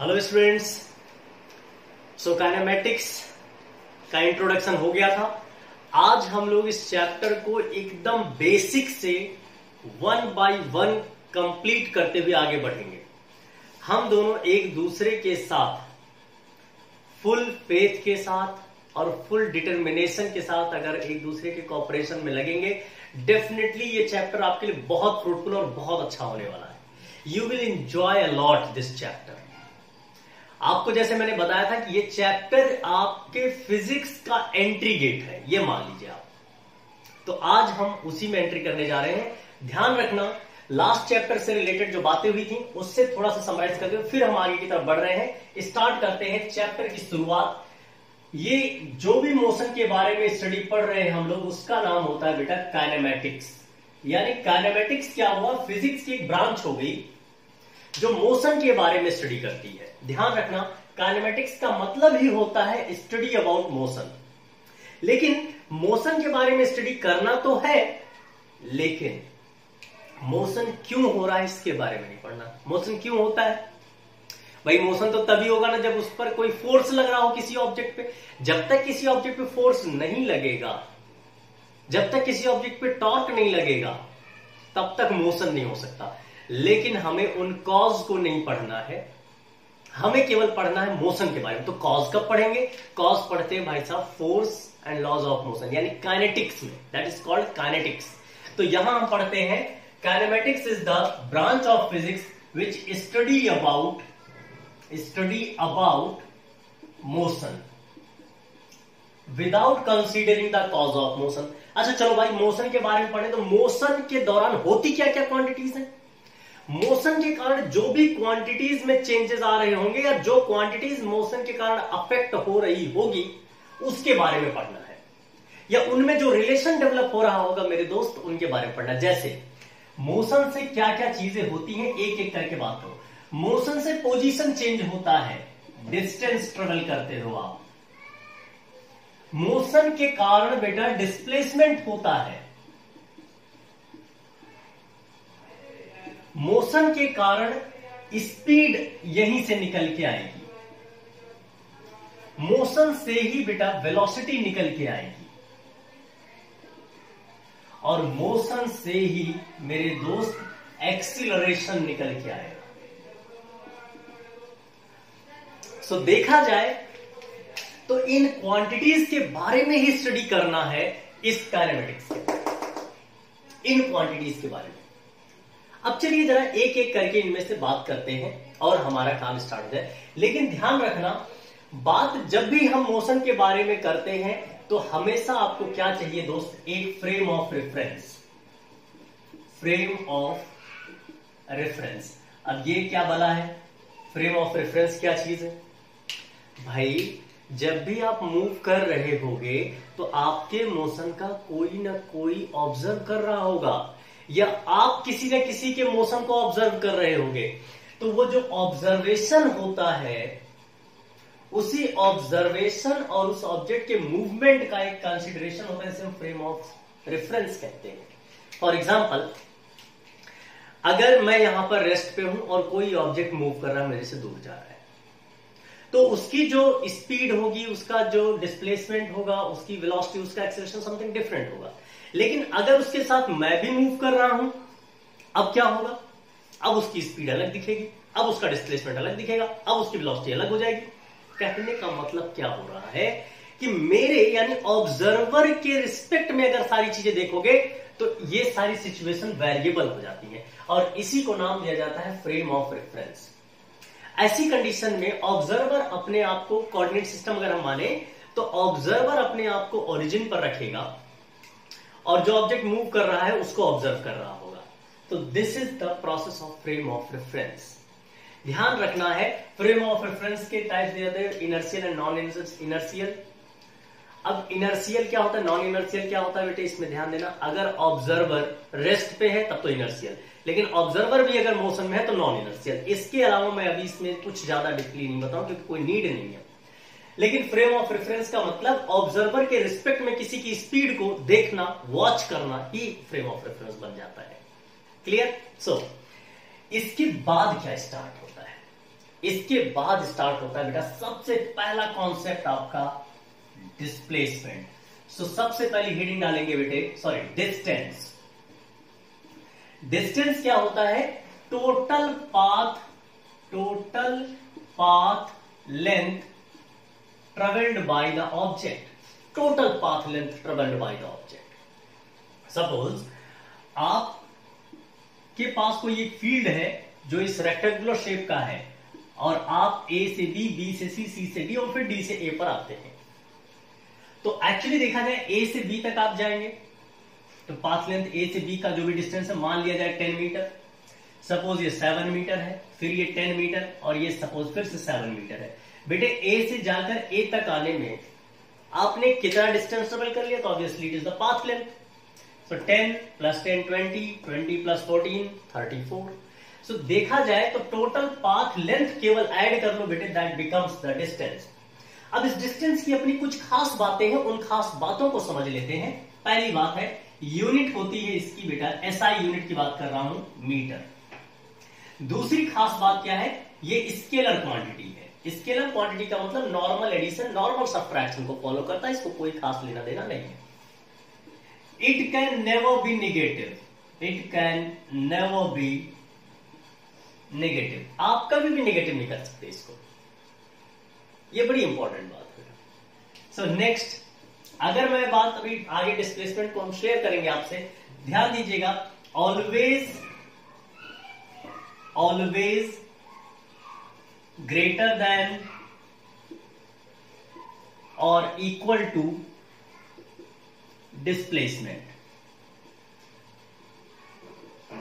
Hello students so kinematics का introduction हो गया था। आज हम लोग इस चैप्टर को एकदम बेसिक से वन बाय वन कंप्लीट करते हुए आगे बढ़ेंगे। हम दोनों एक दूसरे के साथ फुल फेथ के साथ और फुल डिटर्मिनेशन के साथ अगर एक दूसरे के कॉपरेशन में लगेंगे डेफिनेटली ये चैप्टर आपके लिए बहुत फ्रूटफुल और बहुत अच्छा होने वाला है। You will enjoy a lot this chapter आपको जैसे मैंने बताया था कि ये चैप्टर आपके फिजिक्स का एंट्री गेट है, ये मान लीजिए आप। तो आज हम उसी में एंट्री करने जा रहे हैं। ध्यान रखना लास्ट चैप्टर से रिलेटेड जो बातें हुई थी, उससे थोड़ा सा समराइज करते फिर हम आगे की तरफ़ बढ़ रहे हैं। स्टार्ट करते हैं चैप्टर की शुरुआत। ये जो भी मोशन के बारे में स्टडी पढ़ रहे हैं हम लोग, उसका नाम होता है बेटा काइनेमेटिक्स यानी काइनेमेटिक्स क्या हुआ? फिजिक्स की एक ब्रांच हो गई। जो मोशन के बारे में स्टडी करती है। ध्यान रखना काइनेमेटिक्स का मतलब ही होता है स्टडी अबाउट मोशन लेकिन मोशन के बारे में स्टडी करना तो है, लेकिन मोशन क्यों हो रहा है इसके बारे में नहीं पढ़ना। मोशन क्यों होता है? भाई मोशन तो तभी होगा ना जब उस पर कोई फोर्स लग रहा हो किसी ऑब्जेक्ट पे। जब तक किसी ऑब्जेक्ट पे फोर्स नहीं लगेगा, जब तक किसी ऑब्जेक्ट पे टॉर्क नहीं लगेगा, तब तक मोशन नहीं हो सकता। लेकिन हमें उन कॉज को नहीं पढ़ना है। हमें केवल पढ़ना है मोशन के बारे में। तो कॉज कब पढ़ेंगे? कॉज पढ़ते हैं भाई साहब force and laws of motion यानी काइनेटिक्स में। दैट इज़ कॉल्ड काइनेटिक्स तो यहाँ हम पढ़ते हैं kinematics is the branch of physics which study about study about motion without considering the cause of motion अच्छा चलो भाई मोशन के बारे में पढ़े। तो मोशन के दौरान होती क्या क्या क्वांटिटीज है? मोशन के कारण जो भी क्वांटिटीज में चेंजेस आ रहे होंगे या जो क्वांटिटीज मोशन के कारण अफेक्ट हो रही होगी, उसके बारे में पढ़ना है। या उनमें जो रिलेशन डेवलप हो रहा होगा मेरे दोस्त, उनके बारे में पढ़ना। जैसे मोशन से क्या क्या चीज़ें होती हैं एक एक करके बात करो। मोशन से पोजीशन चेंज होता है। डिस्टेंस ट्रेवल करते हो आप। मोशन के कारण बेटा डिस्प्लेसमेंट होता है। मोशन के कारण स्पीड यहीं से निकल के आएगी। मोशन से ही बेटा वेलोसिटी निकल के आएगी। और मोशन से ही मेरे दोस्त एक्सिलरेशन निकल के आएगा। सो so, देखा जाए तो इन क्वांटिटीज के बारे में ही स्टडी करना है इस काइनेमेटिक्स के। इन क्वांटिटीज के बारे में। अब चलिए जरा एक एक करके इनमें से बात करते हैं और हमारा काम स्टार्ट हो। जाए लेकिन ध्यान रखना, बात जब भी हम मोशन के बारे में करते हैं तो हमेशा आपको क्या चाहिए दोस्त? एक frame of reference frame of reference अब ये क्या बला है? फ्रेम ऑफ़ रेफरेंस क्या चीज़ है? भाई, जब भी आप मूव कर रहे होगे तो आपके मोशन का कोई ना कोई ऑब्ज़र्व कर रहा होगा। या आप किसी न किसी के मौसम को ऑब्ज़र्व कर रहे होंगे तो वो जो ऑब्जर्वेशन होता है, उसी ऑब्जर्वेशन और उस ऑब्जेक्ट के मूवमेंट का एक कंसिडरेशन होता है, जिसे फ्रेम ऑफ़ रेफरेंस कहते हैं। फॉर एग्ज़ाम्पल अगर मैं यहाँ पर रेस्ट पे हूँ और कोई ऑब्जेक्ट मूव कर रहा है, मेरे से दूर जा रहा है तो उसकी जो स्पीड होगी, उसका जो डिस्प्लेसमेंट होगा, उसकी वेलोसिटी उसका एक्सेलेशन समथिंग डिफरेंट होगा। लेकिन अगर उसके साथ मैं भी मूव कर रहा हूँ, अब क्या होगा? अब उसकी स्पीड अलग दिखेगी, अब उसका डिस्प्लेसमेंट अलग दिखेगा, अब उसकी वेलोसिटी अलग हो जाएगी। कहने का मतलब क्या हो रहा है कि मेरे, यानी ऑब्जर्वर के रिस्पेक्ट में अगर सारी चीज़ें देखोगे तो ये सारी सिचुएशन वेरिएबल हो जाती है। और इसी को नाम दिया जाता है फ्रेम ऑफ़ रेफरेंस ऐसी कंडीशन में ऑब्जर्वर अपने आप को कोऑर्डिनेट सिस्टम अगर हम माने तो ऑब्जर्वर अपने आप को ओरिजिन पर रखेगा। और जो ऑब्जेक्ट मूव कर रहा है, उसको ऑब्ज़र्व कर रहा होगा। तो this is the process of frame of reference ध्यान रखना है फ्रेम ऑफ़ रेफरेंस के टाइप दिए जाते हैं इनर्सियल एंड नॉन इनर्सियल अब इनर्सियल क्या होता है? नॉन इनर्सियल क्या होता है बेटे? इसमें ध्यान देना। अगर ऑब्जर्वर रेस्ट पे है, तब तो इनर्सियल लेकिन ऑब्जर्वर भी अगर मोशन में है तो नॉन इनर्सियल इसके अलावा मैं अभी इसमें कुछ ज़्यादा डिटेली नहीं बताऊँ, क्योंकि कोई नीड नहीं है। लेकिन फ्रेम ऑफ़ रेफरेंस का मतलब ऑब्जर्वर के रिस्पेक्ट में किसी की स्पीड को देखना वॉच करना ही फ्रेम ऑफ़ रेफरेंस बन जाता है। क्लियर सो so, इसके बाद क्या स्टार्ट होता है? इसके बाद स्टार्ट होता है बेटा सबसे पहला कॉन्सेप्ट आपका डिस्प्लेसमेंट सो so, सबसे पहली हेडिंग डालेंगे बेटे सॉरी डिस्टेंस डिस्टेंस क्या होता है? Total path total path length travelled by the object total path length travelled by the object suppose आप के पास कोई एक फ़ील्ड है जो इस रेक्टेंगुलर शेप का है और आप ए से बी बी से सी सी से डी और फिर डी से ए पर आते हैं। तो एक्चुअली देखा जाए ए से बी तक आप जाएँगे। तो पाथ लेंथ ए से बी का जो भी डिस्टेंस है, मान लिया जाए टेन मीटर सपोज़ ये सेवन मीटर है, फिर ये टेन मीटर और ये सपोज़ फिर से सेवन मीटर है। बेटे ए से जाकर ए तक आने में आपने कितना डिस्टेंस ट्रेवल कर लिया? तो obviously it is the path length so ten plus ten twenty twenty plus fourteen thirty four so देखा जाए तो टोटल पाथ लेंथ केवल ऐड कर लो बेटे दैट बिकम्स द डिस्टेंस अब इस डिस्टेंस की अपनी कुछ खास बातें हैं, उन खास बातों को समझ लेते हैं। पहली बात है यूनिट होती है इसकी बेटा एसआई यूनिट की बात कर रहा हूँ मीटर दूसरी खास बात क्या है, ये स्केलर क्वांटिटी है। स्केलर क्वांटिटी का मतलब नॉर्मल एडिशन नॉर्मल सब्ट्रैक्शन को फॉलो करता है, इसको कोई खास लेना देना नहीं है। It can never be negative it can never be negative आप कभी भी नेगेटिव नहीं कर सकते इसको। ये बड़ी इंपॉर्टेंट बात है। सो नेक्स्ट अगर मैं बात अभी आगे डिस्प्लेसमेंट को हम शेयर करेंगे आपसे, ध्यान दीजिएगा ऑलवेज ऑलवेज ग्रेटर देन और इक्वल टू डिस्प्लेसमेंट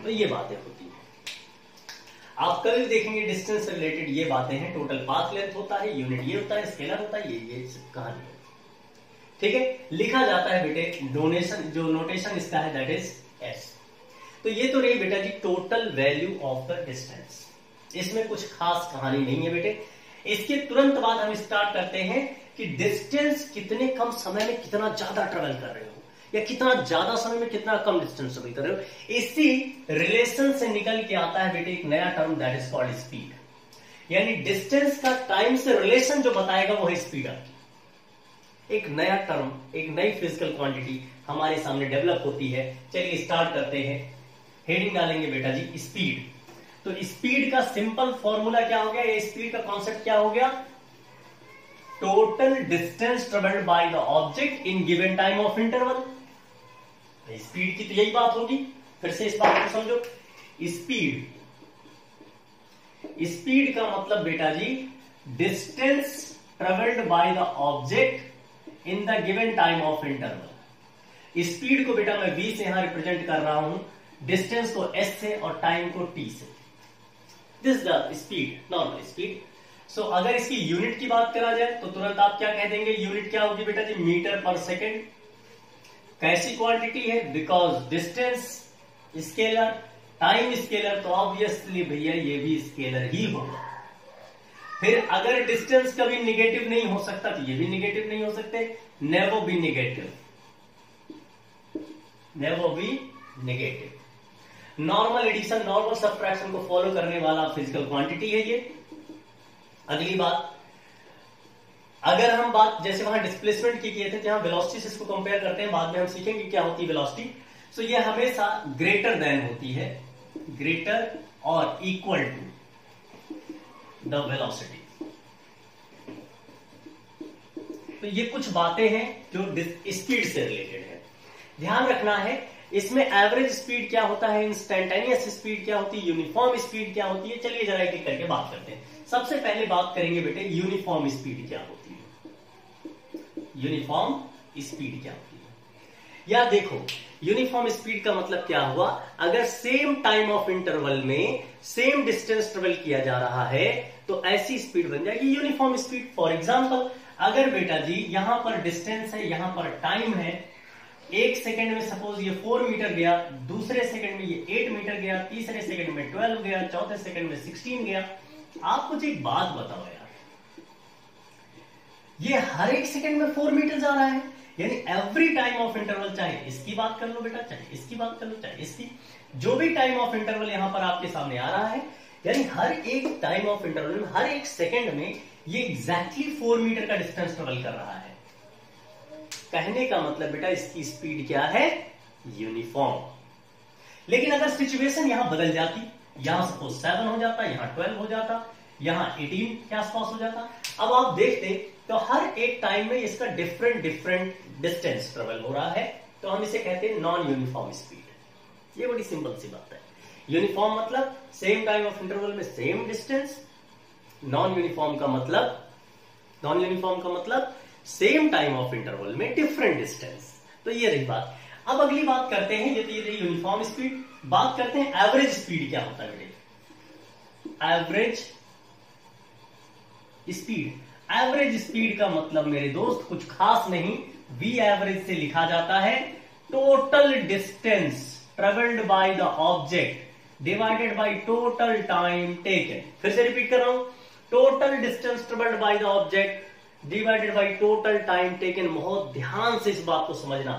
तो ये बातें होती हैं। आप कभी देखेंगे डिस्टेंस से रिलेटेड ये बातें हैं। टोटल पाथ लेंथ होता है यूनिट ये होता है स्केलर होता है, ये ये कहानी है। ठीक है? लिखा जाता है बेटे डोनेशन जो नोटेशन इसका है दैट इज़ एस तो ये तो रही बेटा जी total value of the distance इसमें कुछ खास कहानी नहीं है बेटे। इसके तुरंत बाद हम स्टार्ट करते हैं कि डिस्टेंस कितने कम समय में कितना ज़्यादा ट्रेवल कर रहे हो, या कितना ज़्यादा समय में कितना कम डिस्टेंस ट्रेवल कर रहे हो। इसी रिलेशन से निकल के आता है बेटे एक नया term that is called speed यानी डिस्टेंस का टाइम से रिलेशन जो बताएगा वो है स्पीड आपकी एक नया टर्म एक नई फ़िज़िकल क्वांटिटी हमारे सामने डेवलप होती है। चलिए स्टार्ट करते हैं। हेडिंग डालेंगे बेटा जी स्पीड तो स्पीड का सिंपल फॉर्मूला क्या हो गया? स्पीड का कॉन्सेप्ट क्या हो गया? Total distance travelled by the object in given time of interval speed की तो यही बात होगी। फिर से इस बात को समझो। स्पीड। स्पीड का मतलब बेटा जी distance travelled by the object in the given time of interval speed को बेटा मैं v से यहाँ रिप्रेजेंट कर रहा हूँ। डिस्टेंस को s से और टाइम को t से। This the speed normal speed so अगर इसकी यूनिट की बात करा जाए तो तुरंत आप क्या कह देंगे? यूनिट क्या होगी बेटा जी? मीटर पर सेकेंड कैसी क्वांटिटी है? Because distance scalar time scalar तो ऑब्वियसली भैया ये भी स्केलर ही होगा। फिर अगर डिस्टेंस कभी निगेटिव नहीं हो सकता तो ये भी निगेटिव नहीं हो सकते। नेवो भी निगेटिव नेवो भी negative normal addition normal subtraction को फॉलो करने वाला फ़िज़िकल क्वांटिटी है ये। अगली बात, अगर हम बात, जैसे वहाँ डिस्प्लेसमेंट की किए थे जहाँ वेलोसिटी से इसको कंपेयर करते हैं, बाद में हम सीखेंगे क्या होती है वेलोसिटी सो ये हमेशा ग्रेटर देन होती है। ग्रेटर और इक्वल टू द वेलोसिटी तो ये कुछ बातें हैं जो स्पीड से रिलेटेड है। ध्यान रखना है इसमें एवरेज स्पीड क्या होता है? इंस्टेंटेनियस स्पीड क्या होती है? यूनिफॉर्म स्पीड क्या होती है? चलिए जरा एक करके बात करते हैं। सबसे पहले बात करेंगे बेटे यूनिफॉर्म स्पीड क्या होती है? यूनिफॉर्म स्पीड क्या होती है? या देखो यूनिफॉर्म स्पीड का मतलब क्या हुआ? अगर सेम टाइम ऑफ़ इंटरवल में सेम डिस्टेंस ट्रेवल किया जा रहा है तो ऐसी स्पीड बन जाएगी यूनिफॉर्म स्पीड फॉर एग्ज़ाम्पल अगर बेटा जी, यहाँ पर डिस्टेंस है, यहाँ पर टाइम है एक सेकंड में सपोज़ ये फोर मीटर गया, दूसरे सेकंड में ये एट मीटर गया, तीसरे सेकंड में ट्वेल्व गया, चौथे सेकंड में सिक्सटीन गया। आप मुझे एक बात बताओ यार। ये हर एक सेकंड में फोर मीटर जा रहा है। यानी एवरी टाइम ऑफ़ इंटरवल चाहे इसकी बात कर लो बेटा, चाहे इसकी बात कर लो, चाहे इसकी, जो भी टाइम ऑफ़ इंटरवल यहाँ पर आपके सामने आ रहा है, यानी हर एक टाइम ऑफ़ इंटरवल हर एक सेकंड में ये एग्जैक्टली फोर मीटर का डिस्टेंस ट्रेवल कर रहा है। कहने का मतलब बेटा, इसकी स्पीड क्या है? यूनिफॉर्म लेकिन अगर सिचुएशन यहाँ बदल जाती, यहाँ सपोज़ सेवन हो जाता, यहाँ ट्वेल्व हो जाता, यहाँ एटीन के आसपास हो जाता, अब आप देखते तो हर एक टाइम में इसका डिफरेंट डिफरेंट डिस्टेंस ट्रेवल हो रहा है तो हम इसे कहते हैं नॉन यूनिफॉर्म स्पीड ये बड़ी सिंपल सी बात है। यूनिफॉर्म मतलब सेम टाइम ऑफ़ इंटरवल में सेम डिस्टेंस नॉन यूनिफॉर्म का मतलब नॉन यूनिफॉर्म का मतलब सेम टाइम ऑफ़ इंटरवल में डिफरेंट डिस्टेंस तो ये रही बात. अब अगली बात करते हैं ये ये यूनिफॉर्म स्पीड बात करते हैं एवरेज स्पीड क्या होता है एवरेज स्पीड एवरेज स्पीड का मतलब मेरे दोस्त, कुछ खास नहीं वी एवरेज से लिखा जाता है total distance travelled by the object divided by total time taken फिर से रिपीट कर रहा हूँ. Total distance travelled by the object divided by total time taken बहुत ध्यान से इस बात को समझना।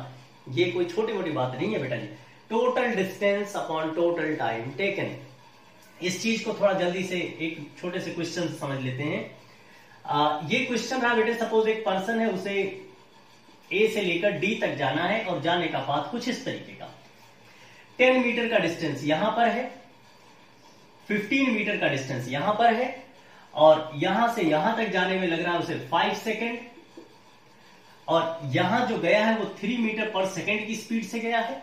ये कोई छोटी मोटी बात नहीं है बेटा जी। Total distance upon total time taken इस चीज़ को थोड़ा जल्दी से एक छोटे से क्वेश्चन समझ लेते हैं। आ, ये क्वेश्चन रहा बेटे सपोज़ एक पर्सन है उसे ए से लेकर डी तक जाना है और जाने का पाथ कुछ इस तरीके का। 10 मीटर का डिस्टेंस यहाँ पर है। 15 मीटर का डिस्टेंस यहाँ पर है। और यहाँ से यहाँ तक जाने में लग रहा है उसे फाइव सेकेंड और यहाँ जो गया है वो थ्री मीटर पर सेकेंड की स्पीड से गया है।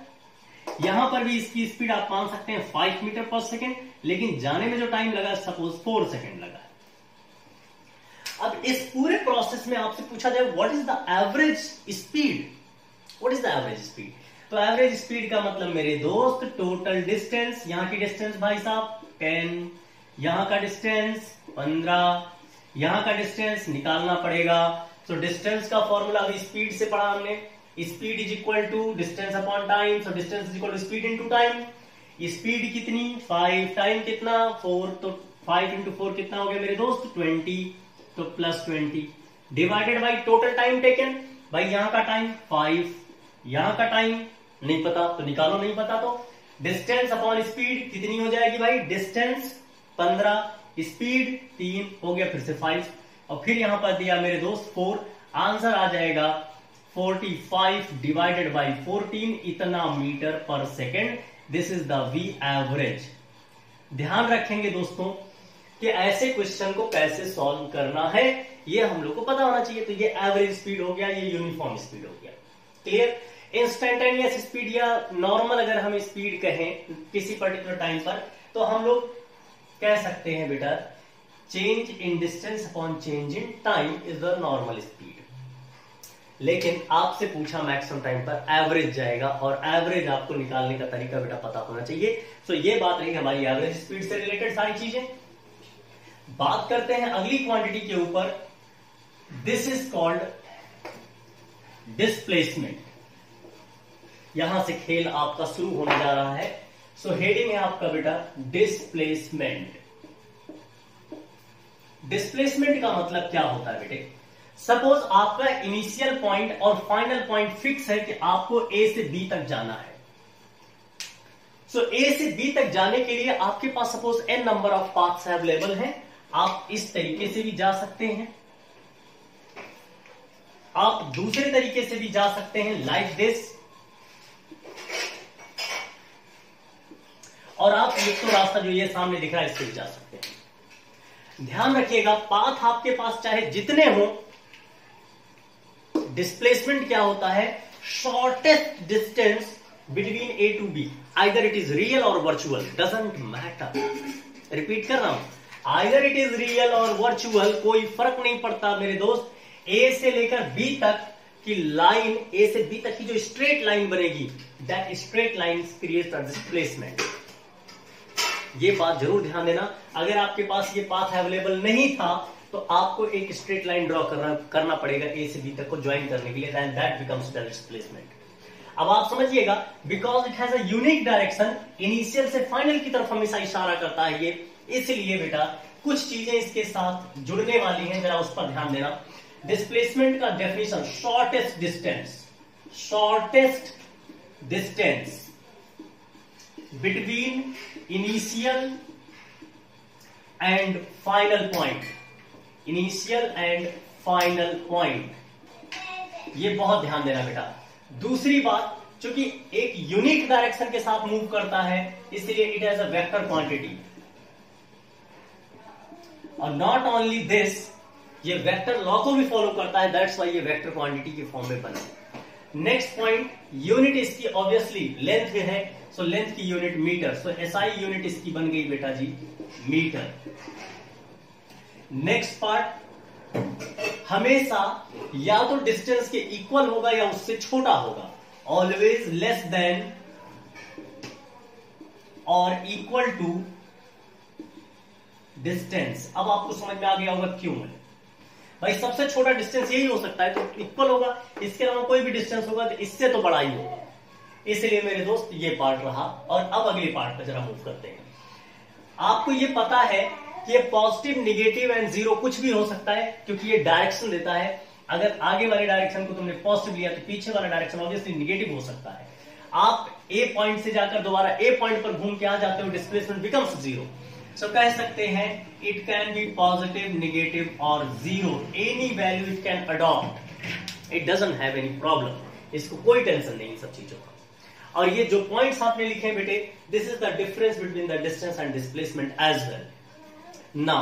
यहाँ पर भी इसकी स्पीड आप मान सकते हैं फाइव मीटर पर सेकेंड लेकिन जाने में जो टाइम लगा सपोज़ फोर सेकेंड लगा। अब इस पूरे प्रोसेस में आपसे पूछा जाए what is the average speed what is the average speed तो एवरेज स्पीड का मतलब मेरे दोस्त टोटल डिस्टेंस यहाँ की डिस्टेंस भाई साहब टेन यहाँ का डिस्टेंस पंद्रह यहाँ का डिस्टेंस निकालना पड़ेगा। सो so, डिस्टेंस का फॉर्मूला अभी स्पीड से पढ़ा हमने। Speed is equal to distance upon time so distance is equal to speed into time speed कितनी? फाइव टाइम कितना? फोर तो फाइव इंटू फोर कितना हो गया मेरे दोस्त? ट्वेंटी तो plus twenty divided by total time taken भाई यहाँ का टाइम फाइव यहाँ का टाइम नहीं पता तो निकालो नहीं पता तो। डिस्टेंस अपॉन स्पीड कितनी हो जाएगी भाई? डिस्टेंस पंद्रह स्पीड तीन, हो गया फिर से फाइव और फिर यहाँ पर दिया मेरे दोस्त फोर आंसर आ जाएगा 45 डिवाइडेड बाई 14 इतना मीटर पर second this is the V average ध्यान रखेंगे दोस्तों कि ऐसे क्वेश्चन को कैसे सॉल्व करना है, ये हम लोग को पता होना चाहिए। तो ये एवरेज स्पीड हो गया, ये यूनिफॉर्म स्पीड हो गया। क्लियर इंस्टेंटेनियस स्पीड या नॉर्मल अगर हम स्पीड कहें किसी पर्टिकुलर टाइम पर तो हम लोग कह सकते हैं बेटा change in distance upon change in time is the normal speed लेकिन आपसे पूछा मैक्सिमम टाइम पर एवरेज जाएगा और एवरेज आपको निकालने का तरीका बेटा पता होना चाहिए। सो ये बात रही हमारी एवरेज स्पीड से रिलेटेड सारी चीज़ें। बात करते हैं अगली क्वांटिटी के ऊपर। दिस इज़ कॉल्ड डिस्प्लेसमेंट यहाँ से खेल आपका शुरू होने जा रहा है। सो हेडिंग है आपका बेटा डिस्प्लेसमेंट डिस्प्लेसमेंट का मतलब क्या होता है बेटे? सपोज़ आपका इनिशियल पॉइंट और फाइनल पॉइंट फिक्स है कि आपको ए से बी तक जाना है। सो so, ए से बी तक जाने के लिए आपके पास suppose N number of paths available हैं। आप इस तरीके से भी जा सकते हैं। आप दूसरे तरीके से भी जा सकते हैं लाइक दिस और आप एक तो रास्ता जो ये सामने दिख रहा है, इससे भी जा सकते हैं। ध्यान रखिएगा, पाथ आपके पास चाहे जितने हो डिस्प्लेसमेंट क्या होता है? Shortest distance between A to B either it is real और वर्चुअल डजेंट मैटर रिपीट कर रहा हूँ। आइदर इट इज़ रियल और वर्चुअल कोई फ़र्क नहीं पड़ता मेरे दोस्त। ए से लेकर बी तक की लाइन ए से बी तक की जो स्ट्रेट लाइन बनेगी that straight line create displacement ये बात ज़रूर ध्यान देना। अगर आपके पास ये पाथ अवेलेबल नहीं था तो आपको एक स्ट्रेट लाइन ड्रॉ करना करना पड़ेगा ए से बी तक को ज्वाइन करने के लिए दैट बिकम्स द अब आप समझिएगा because it has unique direction initial से फाइनल की तरफ़ हमेशा इशारा करता है ये। इसलिए बेटा, कुछ चीज़ें इसके साथ जुड़ने वाली हैं, जरा उस पर ध्यान देना। डिस्प्लेसमेंट का definition shortest distance shortest distance between initial and final point. Initial and final point. ये बहुत ध्यान देना बेटा। दूसरी बात, चूँकि एक यूनिक डायरेक्शन के साथ मूव करता है, इसलिए it has a vector quantity और नॉट ओनली दिस ये वेक्टर लॉ को भी फॉलो करता है दैट्स वाई ये वेक्टर क्वांटिटी के फॉर्म में बना नेक्स्ट पॉइंट यूनिट इसकी ऑब्वियसली लेंथ है सो so लेंथ की unit metre so SI unit इसकी बन गई बेटा जी मीटर नेक्स्ट पार्ट हमेशा या तो डिस्टेंस के इक्वल होगा या उससे छोटा होगा. ऑलवेज लेस देन और इक्वल टू डिस्टेंस अब आपको समझ में आ गया होगा क्यों? है भाई, सबसे छोटा डिस्टेंस यही हो सकता है तो इक्वल होगा। इसके अलावा कोई भी डिस्टेंस होगा तो इससे तो बड़ा ही होगा। इसलिए मेरे दोस्त, ये पार्ट रहा। और अब अगले पार्ट पर जरा मूव करते हैं। आपको ये पता है कि ये पॉजिटिव निगेटिव एंड ज़ीरो कुछ भी हो सकता है, क्योंकि ये डायरेक्शन देता है। अगर आगे वाले डायरेक्शन को तुमने पॉजिटिव लिया तो पीछे वाला डायरेक्शन ऑब्वियसली निगेटिव हो सकता है। आप ए पॉइंट से जाकर दोबारा ए पॉइंट पर घूम के आ जाते हो डिस्प्लेसमेंट बिकम्स ज़ीरो सो कह सकते हैं it can be positive negative और zero any value it can adopt it doesn't have any problem इसको कोई टेंशन नहीं सब चीज़ों का। और ये जो पॉइंट्स आपने लिखे हैं बेटे this is the difference between the distance and displacement as well ना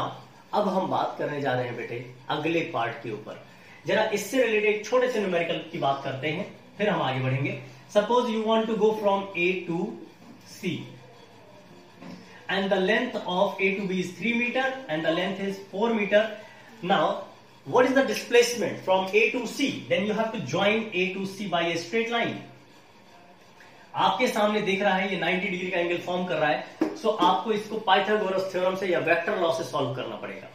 अब हम बात करने जा रहे हैं बेटे, अगले पार्ट के ऊपर। जरा इससे रिलेटेड छोटे से न्यूमेरिकल की बात करते हैं, फिर हम आगे बढ़ेंगे। Suppose you want to go from A to C and the length of A to B is 3 meter and the length is 4 meter. Now, what is the displacement from A to C? Then you have to join A to C by a straight line. आपके सामने देख रहा है ये 90 degree का angle form कर रहा है सो so आपको इसको पाइथागोरस थ्योरम से या वेक्टर लॉ से सॉल्व करना पड़ेगा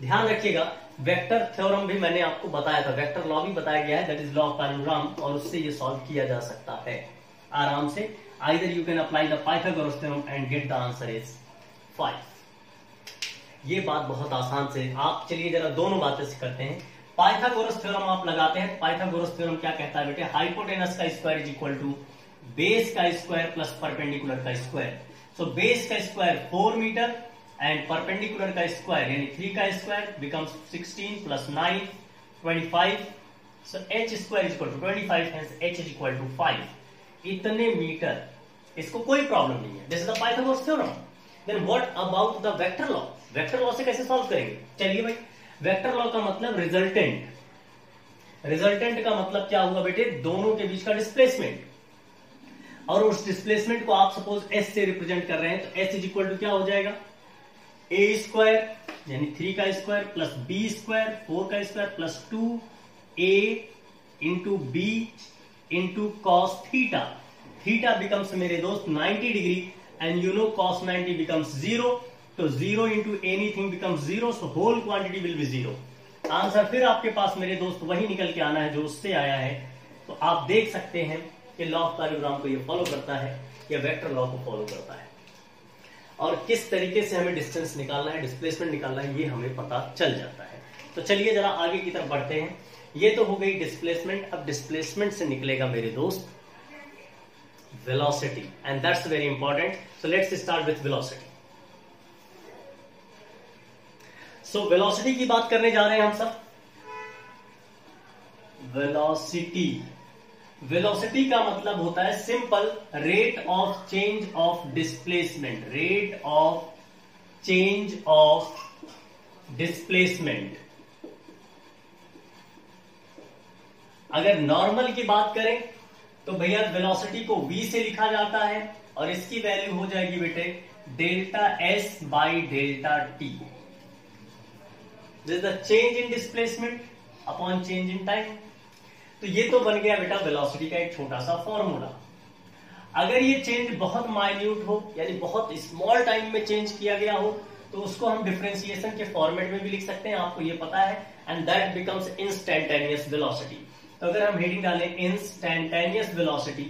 ध्यान रखिएगा वेक्टर थ्योरम भी मैंने आपको बताया था वेक्टर लॉ भी बताया गया है that is law of parallelogram और उससे ये सॉल्व किया जा सकता है आराम से either you can apply the Pythagoras theorem and get the answer is five ये बात बहुत आसान से आप, चलिए जरा दोनों बातें करते हैं। पाइथागोरस थ्योरम आप लगाते हैं पाइथागोरस थ्योरम क्या कहता है बेटे? हाइपोटेनस का square is equal to base का स्क्वायर प्लस परपेंडिकुलर का स्क्वायर सो बेस का square four metre and perpendicular का स्क्वायर यानी थ्री का square becomes sixteen plus nine twenty five so H square is equal to twenty five H is equal to five इतने metre, इसको कोई problem नहीं है। This is the Pythagoras theorem then what about the vector law vector law से कैसे solve करेंगे? चलिए भाई वेक्टर लॉ का मतलब रिजल्टेंट रिजल्टेंट का मतलब क्या हुआ बेटे? दोनों के बीच का डिस्प्लेसमेंट और उस डिस्प्लेसमेंट को आप सपोज़ एस से रिप्रेजेंट कर रहे हैं तो एस इज़ इक्वल टू क्या हो जाएगा? ए स्क्वायर यानी थ्री का square plus B square four का square plus two A into B into cos theta theta becomes मेरे दोस्त 90 degree and you know cos 90 becomes zero तो zero into anything becomes zero so whole quantity will be zero answer फिर आपके पास, मेरे दोस्त, वही निकल के आना है जो उससे आया है। तो आप देख सकते हैं कि लॉ ऑफ़ पैराग्राम को ये फॉलो करता है, या वेक्टर लॉ को फॉलो करता है। और किस तरीके से हमें डिस्टेंस निकालना है डिस्प्लेसमेंट निकालना है, ये हमें पता चल जाता है। तो चलिए जरा आगे की तरफ़ बढ़ते हैं। ये तो हो गई डिस्प्लेसमेंट अब डिस्प्लेसमेंट से निकलेगा मेरे दोस्त velocity, and that's very important. So let's start with velocity. So velocity की बात करने जा रहे हैं हम सब। Velocity. वेलोसिटी का मतलब होता है simple rate of change of displacement rate of change of displacement अगर नॉर्मल की बात करें तो भैया वेलोसिटी को v से लिखा जाता है और इसकी वैल्यू हो जाएगी बेटे delta S by delta T this the change in displacement upon change in time तो ये तो बन गया बेटा वेलोसिटी का एक छोटा सा फॉर्मूला अगर ये चेंज बहुत माइन्यूट हो, यानी बहुत स्मॉल टाइम में चेंज किया गया हो तो उसको हम डिफ्रेंसिएशन के फॉर्मेट में भी लिख सकते हैं। आपको ये पता है and that becomes instantaneous velocity तो अगर हम हेडिंग डालें इंस्टेंटेनियस वेलोसिटी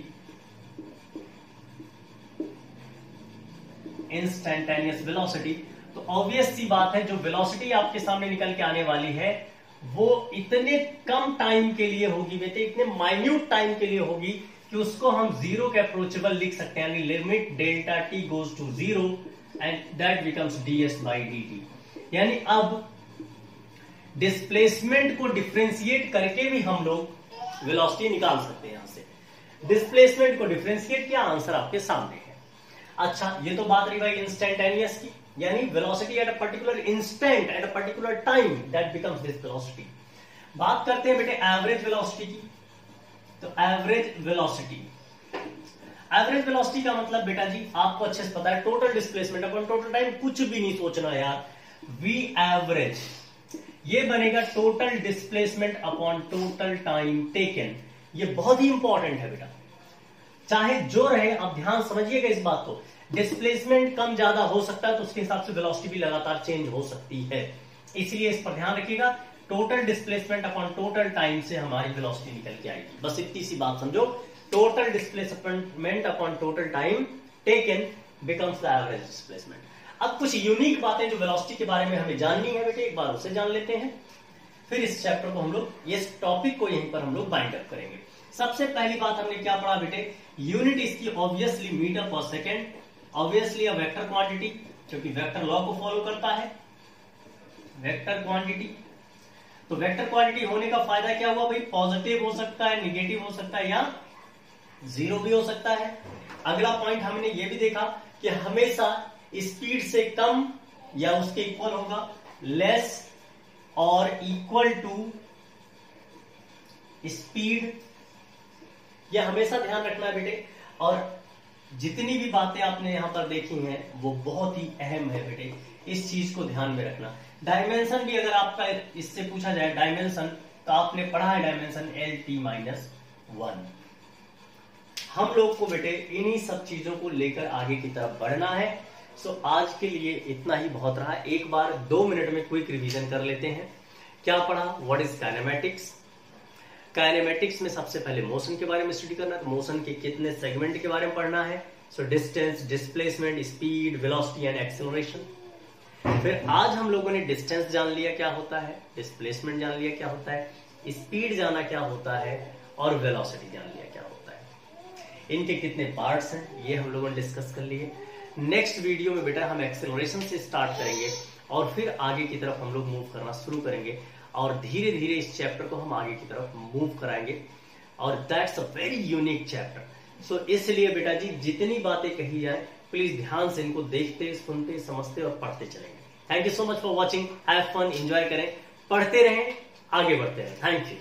इंस्टेंटेनियस वेलोसिटी तो ऑब्वियस सी बात है जो वेलोसिटी आपके सामने निकल के आने वाली है, वो इतने कम टाइम के लिए होगी बेटे, इतने माइन्यूट टाइम के लिए होगी कि उसको हम ज़ीरो के अप्रोचेबल लिख सकते हैं, यानी limit delta T goes to zero and that becomes D S by D T यानी अब डिस्प्लेसमेंट को डिफ्रेंशिएट करके भी हम लोग वेलोसिटी निकाल सकते हैं यहाँ से। डिस्प्लेसमेंट को डिफ्रेंशिएट किया आंसर आपके सामने है। अच्छा ये तो बात रही भाई इंस्टेंटेनियस की। यानी velocity at a particular instant at a particular time that becomes this velocity बात करते हैं बेटे एवरेज वेलोसिटी की। तो एवरेज वेलोसिटी एवरेज वेलोसिटी का मतलब बेटा जी, आपको अच्छे से पता है टोटल डिस्प्लेसमेंट अपन टोटल टाइम कुछ भी नहीं सोचना यार। वी एवरेज ये बनेगा total displacement upon total time taken ये बहुत ही इंपॉर्टेंट है बेटा। चाहे जो रहे, आप ध्यान समझिएगा इस बात को। डिस्प्लेसमेंट कम ज़्यादा हो सकता है तो उसके हिसाब से वेलोसिटी भी लगातार चेंज हो सकती है। इसलिए इस पर ध्यान रखिएगा total displacement upon total time से हमारी वेलोसिटी निकल के आएगी। बस इतनी सी बात समझो। Total displacement upon total time taken becomes the average displacement अब कुछ यूनिक बातें जो वेलोसिटी के बारे में हमें जाननी है बेटे, एक बार उसे जान लेते हैं। फिर इस चैप्टर को हम लोग, इस टॉपिक को यहीं पर हम लोग बाइंड अप करेंगे। सबसे पहली बात हमने क्या पढ़ा बेटे? यूनिट इसकी obviously metre per second obviously a vector quantity क्योंकि वेक्टर लॉ को फॉलो करता है। वेक्टर क्वांटिटी तो वेक्टर क्वांटिटी होने का फ़ायदा क्या हुआ भाई? पॉजिटिव हो सकता है निगेटिव हो सकता है, या ज़ीरो भी हो सकता है। अगला पॉइंट हमने ये भी देखा कि हमेशा स्पीड से कम या उसके इक्वल होगा। लेस और इक्वल टू स्पीड। यह हमेशा ध्यान रखना है बेटे। और जितनी भी बातें आपने यहाँ पर देखी हैं, वो बहुत ही अहम है बेटे। इस चीज़ को ध्यान में रखना। डायमेंशन भी अगर आपका इससे पूछा जाए, डायमेंशन तो आपने पढ़ा है dimension L T minus one हम लोग को बेटे इन्हीं सब चीज़ों को लेकर आगे की तरफ़ बढ़ना है। सो so, आज के लिए इतना ही बहुत रहा। एक बार दो मिनट में क्विक रिवीजन कर लेते हैं। क्या पढ़ा? व्हाट इज़ काइनेमेटिक्स काइनेमेटिक्स में सबसे पहले मोशन के बारे में स्टडी करना है तो मोशन के कितने सेगमेंट के बारे में पढ़ना है। So distance displacement speed velocity and acceleration फिर आज हम लोगों ने डिस्टेंस जान लिया क्या होता है डिस्प्लेसमेंट जान लिया क्या होता है स्पीड जाना क्या होता है और वेलोसिटी जान लिया क्या होता है। इनके कितने पार्ट्स हैं ये हम लोगों ने डिस्कस कर लिए। नेक्स्ट वीडियो में बेटा हम एक्सेलरेशन से स्टार्ट करेंगे और फिर आगे की तरफ़ हम लोग मूव करना शुरू करेंगे और धीरे धीरे इस चैप्टर को हम आगे की तरफ़ मूव कराएँगे और that's a very unique chapter so इसलिए बेटा जी, जितनी बातें कही जाए प्लीज़ ध्यान से इनको देखते, सुनते, समझते और पढ़ते चलेंगे। Thank you so much for watching have fun enjoy करें, पढ़ते रहें, आगे बढ़ते रहें। Thank you